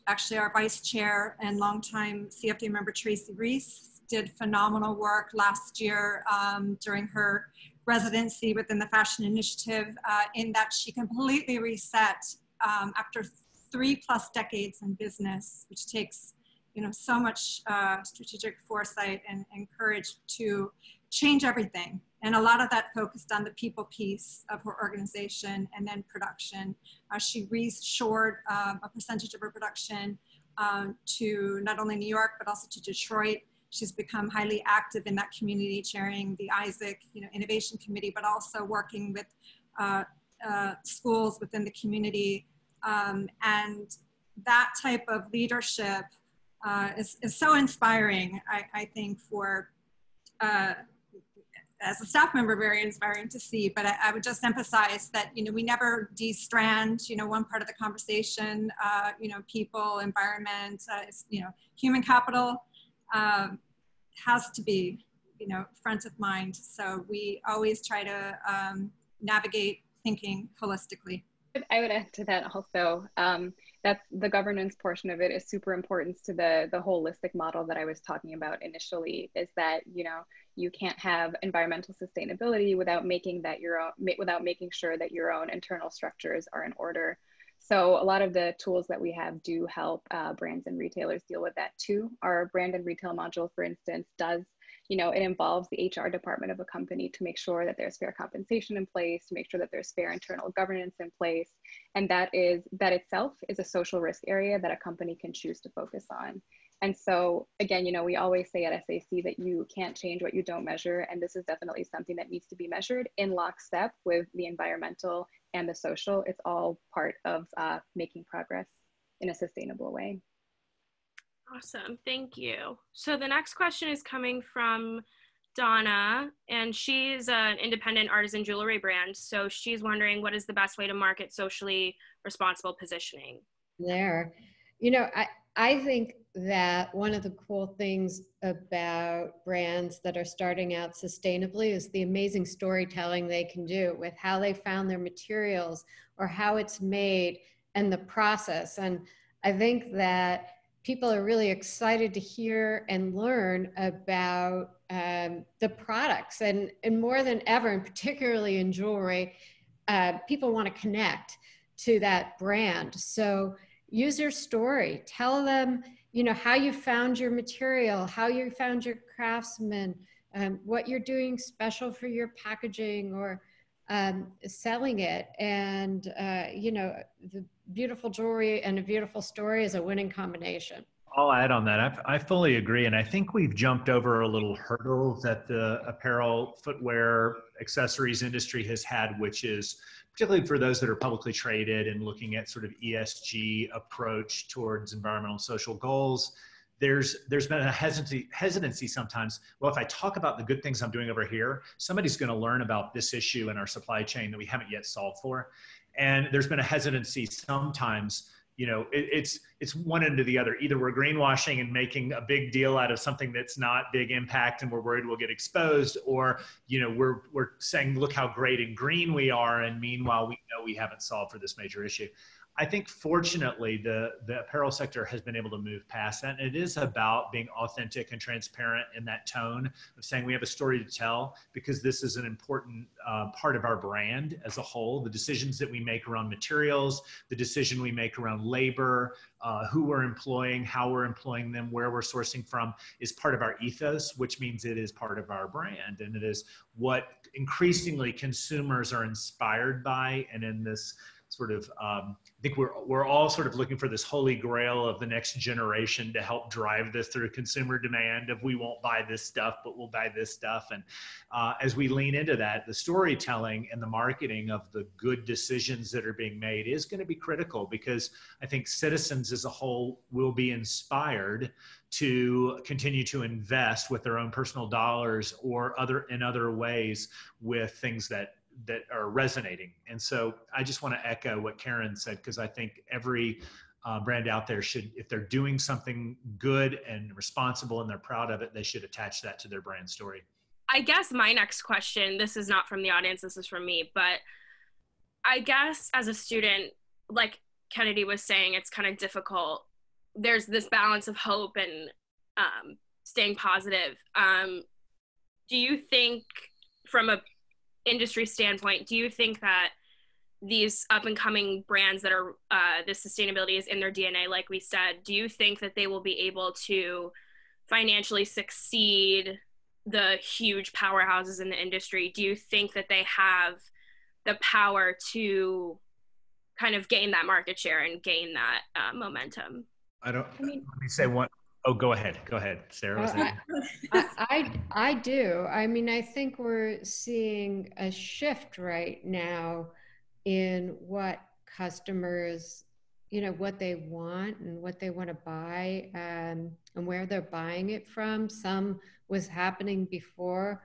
actually our vice chair and longtime CFDA member Tracy Reese did phenomenal work last year um, during her residency within the Fashion Initiative uh, in that she completely reset um, after three plus decades in business, which takes you know so much uh, strategic foresight and, and, courage to change everything. And a lot of that focused on the people piece of her organization and then production. Uh, she reshored um, a percentage of her production um, to not only New York, but also to Detroit. She's become highly active in that community, chairing the Isaac you know, Innovation Committee, but also working with uh, uh, schools within the community. Um, and that type of leadership uh, is, is so inspiring, I, I think, for uh, as a staff member, very inspiring to see. But I, I, would just emphasize that you know we never de-strand you know one part of the conversation. Uh, you know, people, environment, uh, you know, human capital. Um, has to be, you know, front of mind. So we always try to um, navigate thinking holistically. I would add to that also. Um, the governance portion of it is super important to the the holistic model that I was talking about initially. Is that you know you can't have environmental sustainability without making that your own without making sure that your own internal structures are in order. So a lot of the tools that we have do help uh, brands and retailers deal with that too. Our brand and retail module, for instance, does, you know, it involves the HR department of a company to make sure that there's fair compensation in place, to make sure that there's fair internal governance in place. And that is, that itself is a social risk area that a company can choose to focus on. And so again, you know, we always say at SAC that you can't change what you don't measure. And this is definitely something that needs to be measured in lockstep with the environmental and the social, it's all part of uh, making progress in a sustainable way. Awesome, thank you. So the next question is coming from Donna, and she's an independent artisan jewelry brand. So she's wondering what is the best way to market socially responsible positioning? There. You know, I, I think that one of the cool things about brands that are starting out sustainably is the amazing storytelling they can do with how they found their materials or how it's made and the process. And I think that people are really excited to hear and learn about um, the products. And, and more than ever, and particularly in jewelry, uh, people want to connect to that brand. So use your story. Tell them, you know, how you found your material, how you found your craftsman, um, what you're doing special for your packaging or um, selling it. And, uh, you know, the beautiful jewelry and a beautiful story is a winning combination. I'll add on that. I, I, fully agree. And I think we've jumped over a little hurdle that the apparel, footwear, accessories industry has had, which is particularly for those that are publicly traded and looking at sort of ESG approach towards environmental social goals. There's there's been a hesitancy hesitancy sometimes. Well, if I talk about the good things I'm doing over here, somebody's going to learn about this issue in our supply chain that we haven't yet solved for. And there's been a hesitancy sometimes you know it, it's it's one end to the other. Either we're greenwashing and making a big deal out of something that's not big impact and we're worried we'll get exposed or you know we're we're saying look how great and green we are and meanwhile we know we haven't solved for this major issue I think fortunately the the apparel sector has been able to move past that. And it is about being authentic and transparent in that tone of saying we have a story to tell because this is an important uh, part of our brand as a whole. The decisions that we make around materials, the decision we make around labor, uh, who we're employing, how we're employing them, where we're sourcing from is part of our ethos, which means it is part of our brand. And it is what increasingly consumers are inspired by. And in this sort of um, I think we're we're all sort of looking for this holy grail of the next generation to help drive this through consumer demand of we won't buy this stuff but we'll buy this stuff. And uh, as we lean into that the storytelling and the marketing of the good decisions that are being made is going to be critical because I think citizens as a whole will be inspired to continue to invest with their own personal dollars or other in other ways with things that that are resonating. And so I just want to echo what Karen said because I think every uh, brand out there should, if they're doing something good and responsible and they're proud of it, they should attach that to their brand story. I guess my next question, this is not from the audience, this is from me, but I guess as a student, like Kennedy was saying, it's kind of difficult. There's this balance of hope and um, staying positive. Um, do you think, from a industry standpoint, do you think that these up and coming brands that are uh, the sustainability is in their DNA, like we said, do you think that they will be able to financially succeed the huge powerhouses in the industry? Do you think that they have the power to kind of gain that market share and gain that uh, momentum? I don't. I mean, let me say one. Oh, go ahead. Go ahead, Sara. Uh, I, I, I do. I mean, I think we're seeing a shift right now in what customers, you know, what they want and what they want to buy um, and where they're buying it from. Some was happening before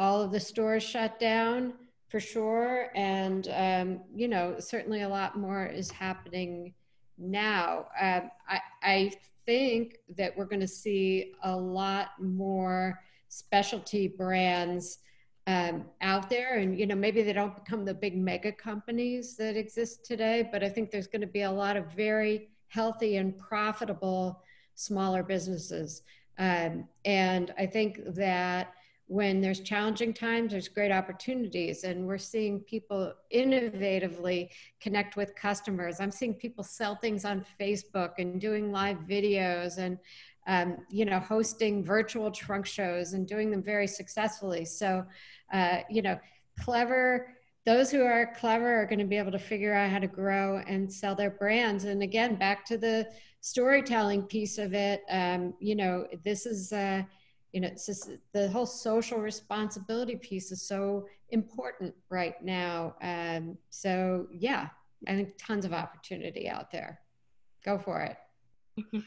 all of the stores shut down for sure. And, um, you know, certainly a lot more is happening now. Um, I, I think that we're going to see a lot more specialty brands um, out there. And you know maybe they don't become the big mega companies that exist today but i think there's going to be a lot of very healthy and profitable smaller businesses. Um, and i think that when there's challenging times, there's great opportunities. And we're seeing people innovatively connect with customers. I'm seeing people sell things on Facebook and doing live videos and, um, you know, hosting virtual trunk shows and doing them very successfully. So, uh, you know, clever, those who are clever are going to be able to figure out how to grow and sell their brands. And again, back to the storytelling piece of it, um, you know, this is, uh, you know, it's just the whole social responsibility piece is so important right now. Um, so yeah, I think tons of opportunity out there. Go for it.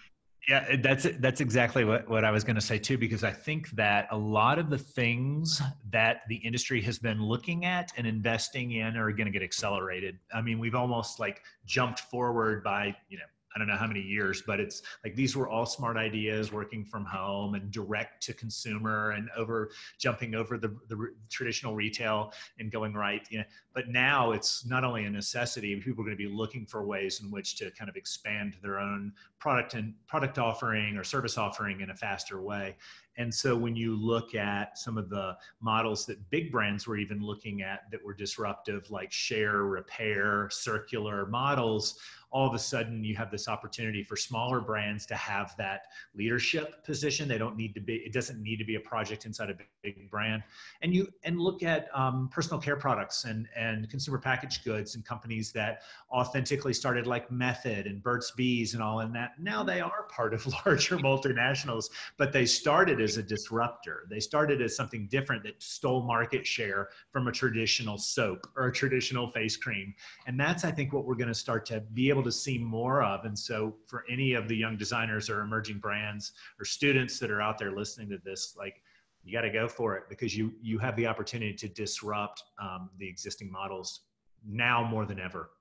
Yeah, that's that's exactly what, what I was going to say too, because I think that a lot of the things that the industry has been looking at and investing in are going to get accelerated. I mean, we've almost like jumped forward by you know I don't know how many years, but it's like these were all smart ideas working from home and direct to consumer and over jumping over the, the traditional retail and going right. You know, but now it's not only a necessity, people are going to be looking for ways in which to kind of expand their own product and product offering or service offering in a faster way. And so when you look at some of the models that big brands were even looking at that were disruptive, like share, repair, circular models, all of a sudden you have this opportunity for smaller brands to have that leadership position they don't need to be it doesn't need to be a project inside a big brand and you and look at um, personal care products and and consumer packaged goods and companies that authentically started like method and burt's bees and all in that now they are part of larger multinationals but they started as a disruptor they started as something different that stole market share from a traditional soap or a traditional face cream and that's i think what we're going to start to be able able to see more of. And so, for any of the young designers or emerging brands or students that are out there listening to this, like you got to go for it because you you have the opportunity to disrupt um, the existing models now more than ever.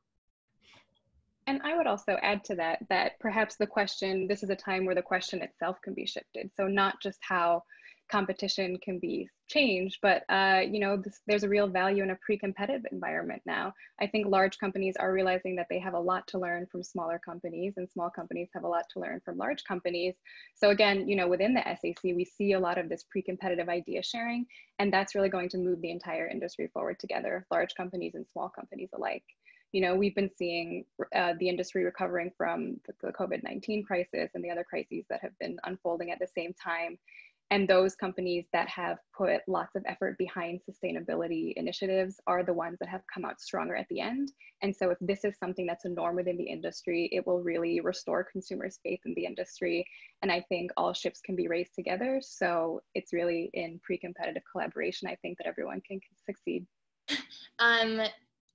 And I would also add to that that perhaps the question this is a time where the question itself can be shifted. So not just how competition can be changed, but uh, you know, this, there's a real value in a pre-competitive environment now. I think large companies are realizing that they have a lot to learn from smaller companies, and small companies have a lot to learn from large companies. So again, you know, within the SAC, we see a lot of this pre-competitive idea sharing, and that's really going to move the entire industry forward together, large companies and small companies alike you know, we've been seeing uh, the industry recovering from the, the COVID 19 crisis and the other crises that have been unfolding at the same time and those companies that have put lots of effort behind sustainability initiatives are the ones that have come out stronger at the end. And so, if this is something that's a norm within the industry, it will really restore consumers' faith in the industry. And I think all ships can be raised together. So, it's really in pre competitive collaboration, I think that everyone can succeed. Um,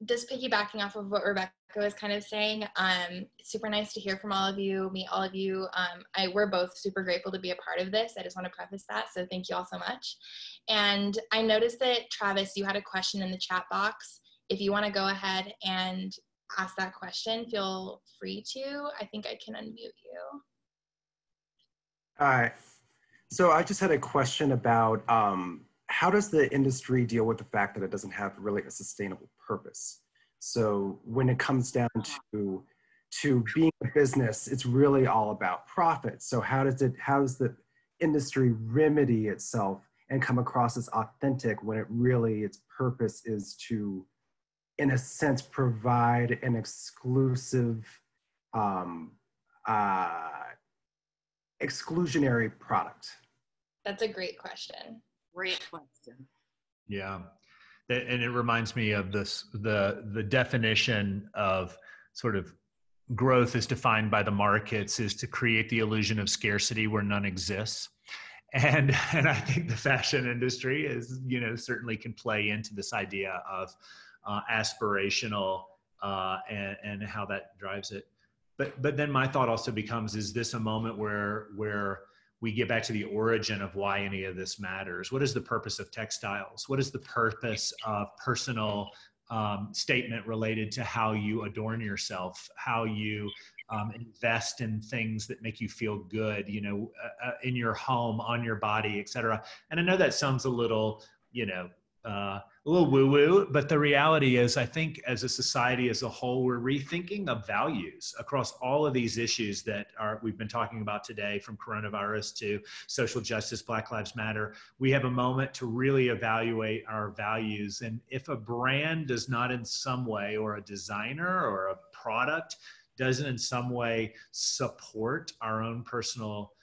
just piggybacking off of what Rebecca was kind of saying, um, super nice to hear from all of you, meet all of you. Um, I, we're both super grateful to be a part of this. I just want to preface that. So thank you all so much. And I noticed that Travis, you had a question in the chat box. If you want to go ahead and ask that question, feel free to. I think I can unmute you. Hi. So I just had a question about um, how does the industry deal with the fact that it doesn't have really a sustainable purpose? So when it comes down to to being a business, it's really all about profit. So how does it how does the industry remedy itself and come across as authentic when it really its purpose is to, in a sense, provide an exclusive um, uh, exclusionary product? That's a great question. Great question. Yeah. And it reminds me of this the the definition of sort of growth is defined by the markets is to create the illusion of scarcity where none exists. And and I think the fashion industry is, you know, certainly can play into this idea of uh, aspirational uh, and, and how that drives it. But but then my thought also becomes: Is this a moment where where we get back to the origin of why any of this matters. What is the purpose of textiles? What is the purpose of personal um, statement related to how you adorn yourself, how you um, invest in things that make you feel good, you know, uh, uh in your home, on your body, etc. And I know that sounds a little, you know, uh, a little woo woo, but the reality is, I think as a society as a whole, we're rethinking of values across all of these issues that are we've been talking about today, from coronavirus to social justice, Black Lives Matter. We have a moment to really evaluate our values, and if a brand does not, in some way, or a designer or a product doesn't in some way support our own personal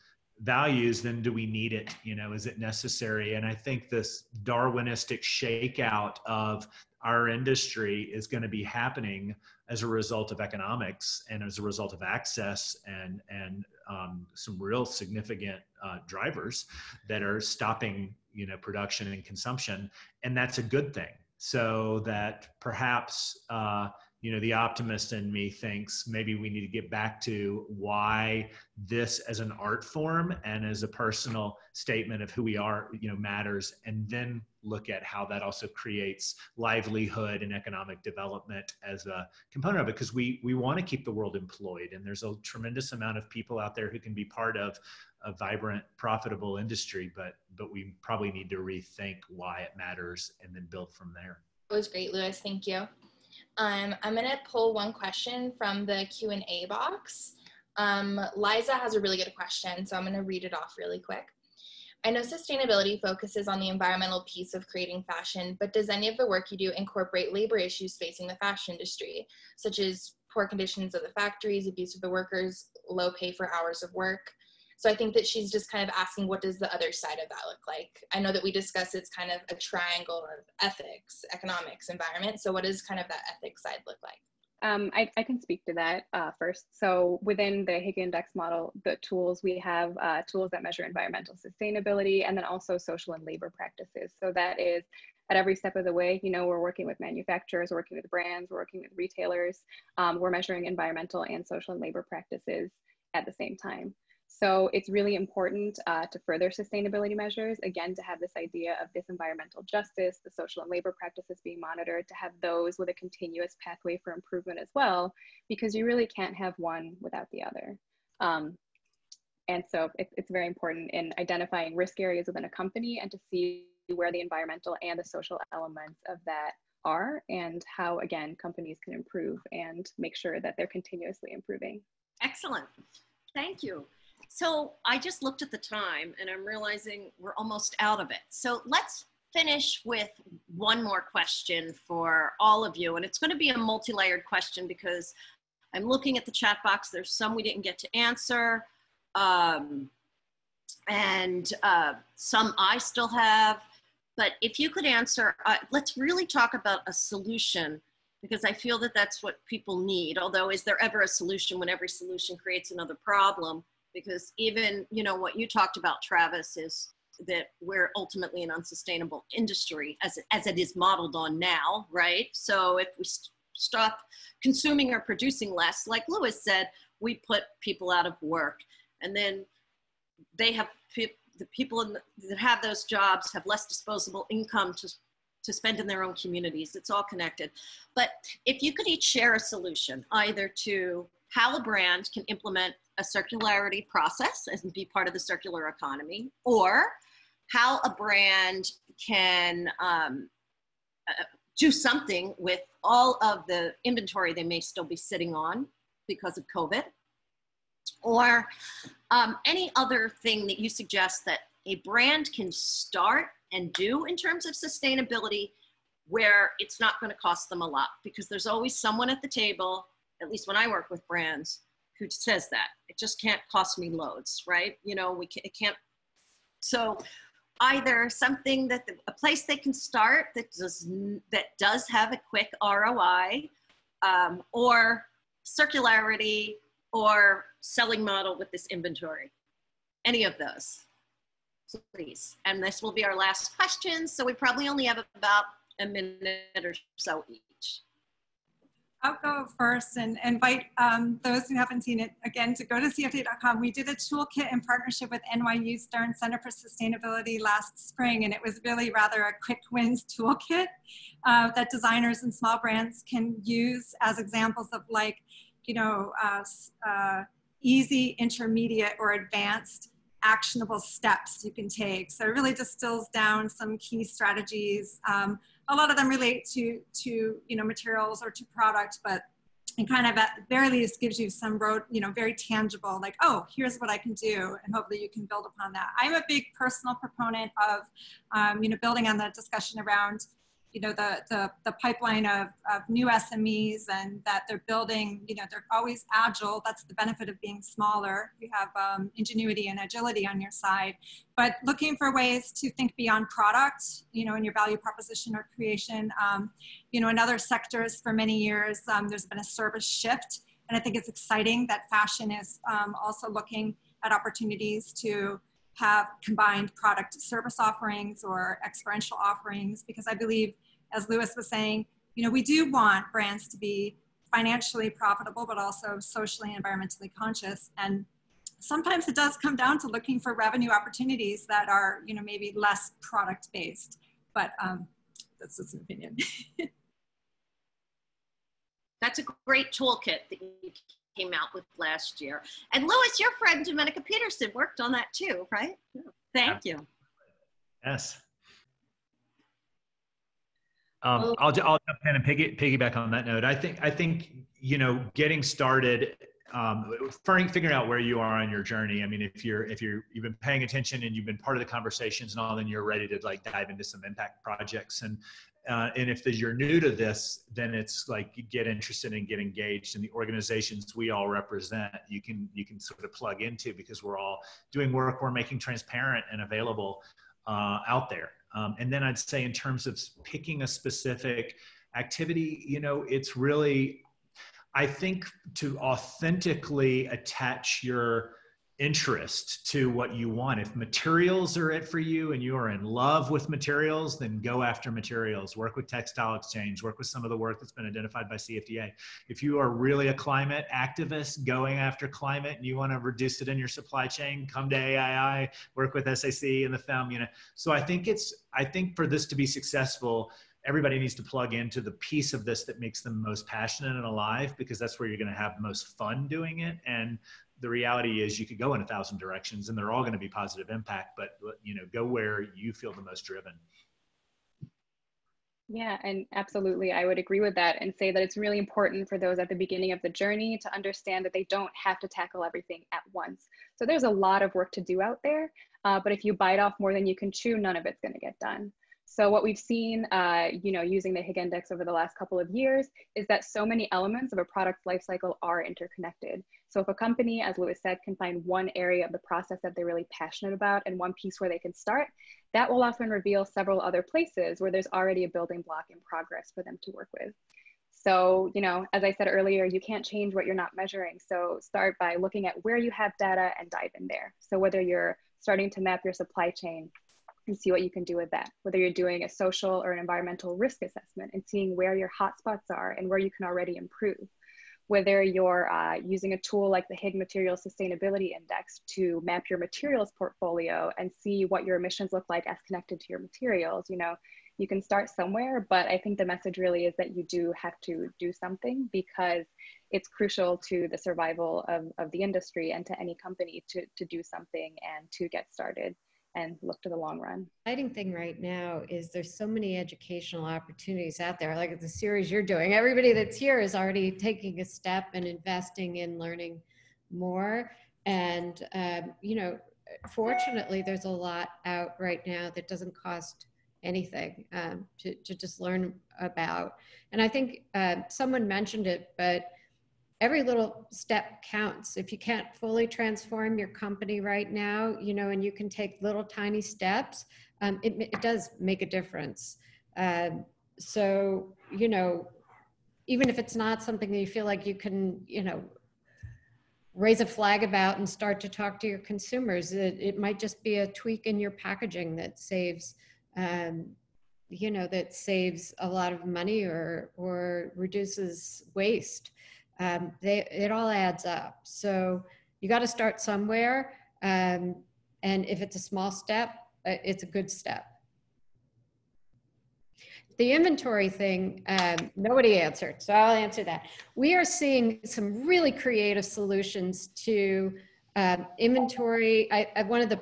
values, then do we need it? You know, is it necessary? And I think this Darwinistic shakeout of our industry is going to be happening as a result of economics and as a result of access and and um, some real significant uh, drivers that are stopping you know production and consumption and that's a good thing so that perhaps uh, you know the optimist in me thinks maybe we need to get back to why this as an art form and as a personal statement of who we are you know matters and then look at how that also creates livelihood and economic development as a component of it. Because we we want to keep the world employed and there's a tremendous amount of people out there who can be part of a vibrant profitable industry but but we probably need to rethink why it matters and then build from there. It was great lewis. Thank you um, I'm going to pull one question from the Q&A box. Um, Liza has a really good question, so I'm going to read it off really quick. I know sustainability focuses on the environmental piece of creating fashion, but does any of the work you do incorporate labor issues facing the fashion industry, such as poor conditions of the factories, abuse of the workers, low pay for hours of work? So I think that she's just kind of asking, what does the other side of that look like? I know that we discuss it's kind of a triangle of ethics, economics, environment. So what does kind of that ethics side look like? Um, I, I, can speak to that uh, first. So within the Higg Index model, the tools, we have uh, tools that measure environmental sustainability and then also social and labor practices. So that is at every step of the way, you know, we're working with manufacturers, working with brands, we're working with retailers. Um, we're measuring environmental and social and labor practices at the same time. So it's really important uh, to further sustainability measures, again, to have this idea of this environmental justice, the social and labor practices being monitored, to have those with a continuous pathway for improvement as well, because you really can't have one without the other. Um, and so it, it's very important in identifying risk areas within a company and to see where the environmental and the social elements of that are and how, again, companies can improve and make sure that they're continuously improving. Excellent. Thank you. So I just looked at the time and I'm realizing we're almost out of it. So let's finish with one more question for all of you. And it's going to be a multi layered question because I'm looking at the chat box. There's some we didn't get to answer. Um, and uh, some I still have. But if you could answer, uh, let's really talk about a solution because I feel that that's what people need. Although, is there ever a solution when every solution creates another problem? Because even you know what you talked about travis is that we're ultimately an unsustainable industry as as it is modeled on now right? So if we st- stop consuming or producing less like lewis said we put people out of work. And then they have pe- the people the, that have those jobs have less disposable income to to spend in their own communities. It's all connected. But if you could each share a solution either to how a brand can implement a circularity process and be part of the circular economy, or how a brand can um, uh, do something with all of the inventory they may still be sitting on because of COVID, or um, any other thing that you suggest that a brand can start and do in terms of sustainability where it's not going to cost them a lot because there's always someone at the table, at least when I work with brands, who says that. It just can't cost me loads, right? You know, we can, it can't. So either something that the, a place they can start that does that does have a quick ROI, um, or circularity, or selling model with this inventory. Any of those, please. And this will be our last question. So we probably only have about a minute or so each. I'll go first and invite um, those who haven't seen it again to go to CFDA.com. We did a toolkit in partnership with NYU Stern Center for Sustainability last spring, and it was really rather a quick wins toolkit uh, that designers and small brands can use as examples of like, you know, uh, uh, easy, intermediate, or advanced actionable steps you can take. So it really distills down some key strategies. Um, a lot of them relate to to you know materials or to product, but it kind of at very least gives you some road, you know, very tangible, like, oh, here's what I can do, and hopefully you can build upon that. I'm a big personal proponent of, um, you know, building on the discussion around you know the, the the pipeline of, of new SMEs and that they're building you know they're always agile. That's the benefit of being smaller. You have um, ingenuity and agility on your side. But looking for ways to think beyond product you know in your value proposition or creation um, you know in other sectors for many years um, there's been a service shift. And I think it's exciting that fashion is um, also looking at opportunities to have combined product service offerings or experiential offerings because I believe, as Lewis was saying, you know, we do want brands to be financially profitable, but also socially and environmentally conscious. And sometimes it does come down to looking for revenue opportunities that are, you know, maybe less product based. But um, that's just an opinion. That's a great toolkit that you came out with last year. And Lewis, your friend Domenica Peterson worked on that too, right? Thank you. Yes. Um, I'll, I'll jump in and piggy, piggyback on that note. I think, I think, you know, getting started, um, figuring out where you are on your journey. I mean, if you're, if you're, you've been paying attention and you've been part of the conversations and all, then you're ready to like dive into some impact projects. And, uh, and if you're new to this, then it's like get interested and get engaged in the organizations we all represent. You can you can sort of plug into because we're all doing work we're making transparent and available uh, out there. Um, and then I'd say in terms of picking a specific activity, you know, it's really I think to authentically attach your interest to what you want. If materials are it for you and you are in love with materials, then go after materials. Work with Textile Exchange, work with some of the work that's been identified by CFDA. If you are really a climate activist going after climate and you want to reduce it in your supply chain, come to AII, work with SAC and the FEM, you know. So I think it's, I think for this to be successful, everybody needs to plug into the piece of this that makes them most passionate and alive because that's where you're going to have most fun doing it and the reality is you could go in a thousand directions and they're all going to be positive impact but you know go where you feel the most driven yeah, and absolutely, I would agree with that and say that it's really important for those at the beginning of the journey to understand that they don't have to tackle everything at once. So there's a lot of work to do out there, uh, but if you bite off more than you can chew, none of it's going to get done. So what we've seen, uh, you know, using the Higg Index over the last couple of years is that so many elements of a product's lifecycle are interconnected. So if a company, as Lewis said, can find one area of the process that they're really passionate about and one piece where they can start, that will often reveal several other places where there's already a building block in progress for them to work with. So, you know, as I said earlier, you can't change what you're not measuring. So start by looking at where you have data and dive in there. So whether you're starting to map your supply chain, and see what you can do with that. Whether you're doing a social or an environmental risk assessment and seeing where your hotspots are and where you can already improve. Whether you're uh, using a tool like the Higg Material Sustainability Index to map your materials portfolio and see what your emissions look like as connected to your materials, you know, you can start somewhere, but I think the message really is that you do have to do something because it's crucial to the survival of, of the industry and to any company to, to do something and to get started and look to the long run. Exciting thing right now is there's so many educational opportunities out there. Like the series you're doing, everybody that's here is already taking a step and investing in learning more. And um, you know, fortunately, there's a lot out right now that doesn't cost anything um, to to just learn about. And I think uh, someone mentioned it, but every little step counts. If you can't fully transform your company right now, you know, and you can take little tiny steps, um, it, it does make a difference. Um, so, you know, even if it's not something that you feel like you can, you know, raise a flag about and start to talk to your consumers, it, it might just be a tweak in your packaging that saves, um, you know, that saves a lot of money or, or reduces waste um, they, it all adds up. So you got to start somewhere. Um, and if it's a small step, uh, it's a good step. The inventory thing, um, nobody answered, so I'll answer that. We are seeing some really creative solutions to um, inventory. I, I, one of the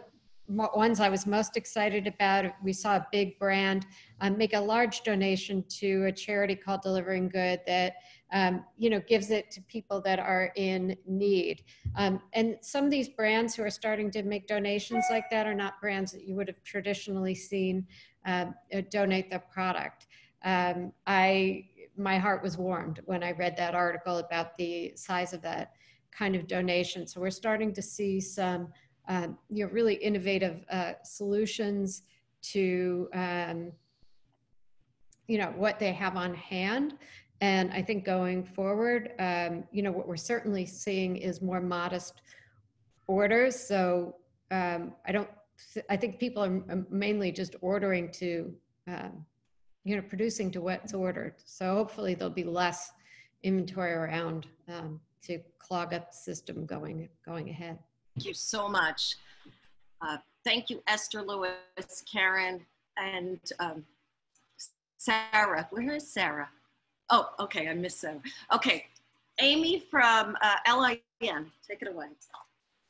ones I was most excited about, we saw a big brand um, make a large donation to a charity called Delivering Good that um, you know, gives it to people that are in need. Um, and some of these brands who are starting to make donations like that are not brands that you would have traditionally seen uh, donate the product. Um, I, my heart was warmed when I read that article about the size of that kind of donation. So we're starting to see some, um, you know, really innovative uh, solutions to, um, you know, what they have on hand and I think going forward, um, you know, what we're certainly seeing is more modest orders. So um, I don't, I think people are mainly just ordering to, um, you know, producing to what's ordered. So hopefully there'll be less inventory around um, to clog up the system going going ahead. Thank you so much. Uh, thank you, Eszter Lewis, Karen, and um, Sara. Where is Sara? Oh, okay, I missed Sara. Okay, Amy from uh, LIM, take it away.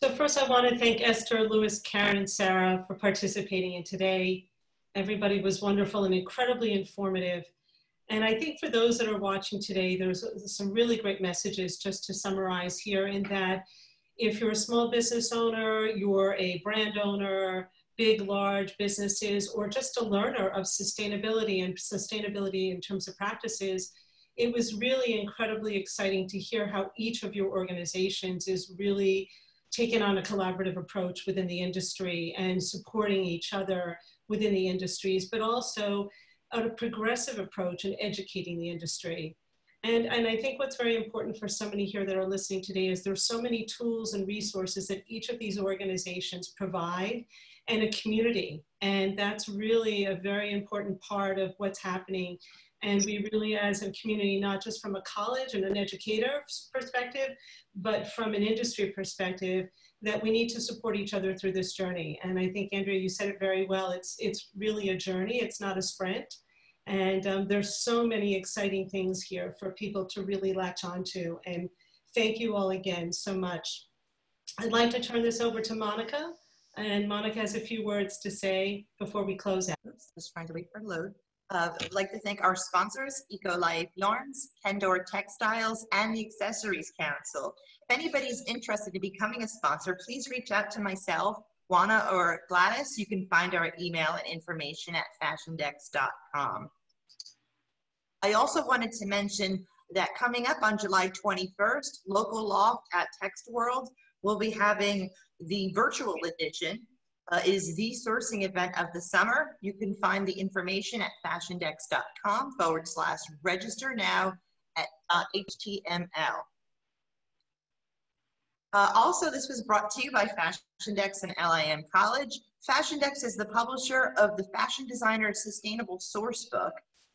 So first I want to thank Eszter, Lewis, Karen, and Sara for participating in today. Everybody was wonderful and incredibly informative. And I think for those that are watching today, there's some really great messages just to summarize here in that if you're a small business owner, you're a brand owner, big, large businesses, or just a learner of sustainability and sustainability in terms of practices, it was really incredibly exciting to hear how each of your organizations is really taking on a collaborative approach within the industry and supporting each other within the industries, but also a progressive approach in educating the industry. And, and I think what's very important for so many here that are listening today is there's so many tools and resources that each of these organizations provide and a community. And that's really a very important part of what's happening. And we really, as a community, not just from a college and an educator's perspective, but from an industry perspective, that we need to support each other through this journey. And I think, Andrea, you said it very well. It's, it's really a journey, it's not a sprint. And um, there's so many exciting things here for people to really latch onto. And thank you all again so much. I'd like to turn this over to Monica. And Monica has a few words to say before we close out. Just trying to for load. Uh, I'd like to thank our sponsors, Eco Life Yarns, Kendor Textiles, and the Accessories Council. If anybody's interested in becoming a sponsor, please reach out to myself Juana or Gladys, you can find our email and information at fashiondex.com. I also wanted to mention that coming up on July 21st, Local Loft at Texworld will be having the virtual edition. Uh, is the sourcing event of the summer. You can find the information at fashiondex.com forward slash register now at uh, HTML. Uh, also, this was brought to you by Fashiondex and LIM College. Fashiondex is the publisher of the Fashion Designer Sustainable Sourcebook,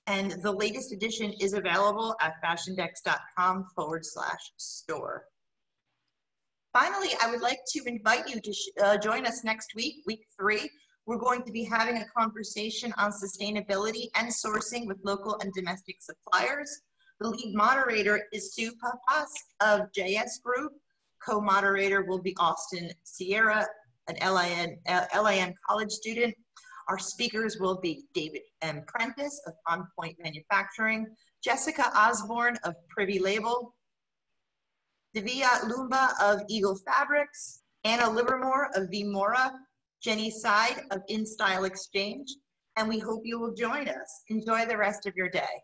and the latest edition is available at fashiondex.com forward slash store. Finally, I would like to invite you to uh, join us next week, week three. We're going to be having a conversation on sustainability and sourcing with local and domestic suppliers. The lead moderator is Sue Papas of JS Group, Co-moderator will be Austin Sierra, an LIM, uh, LIM college student. Our speakers will be David M. Prentice of On Point Manufacturing, Jessica Osborne of Privy Label, Divya Lumba of Eagle Fabrics, Anna Livermore of Vimora, Jenny Side of InStyle Exchange, and we hope you will join us. Enjoy the rest of your day.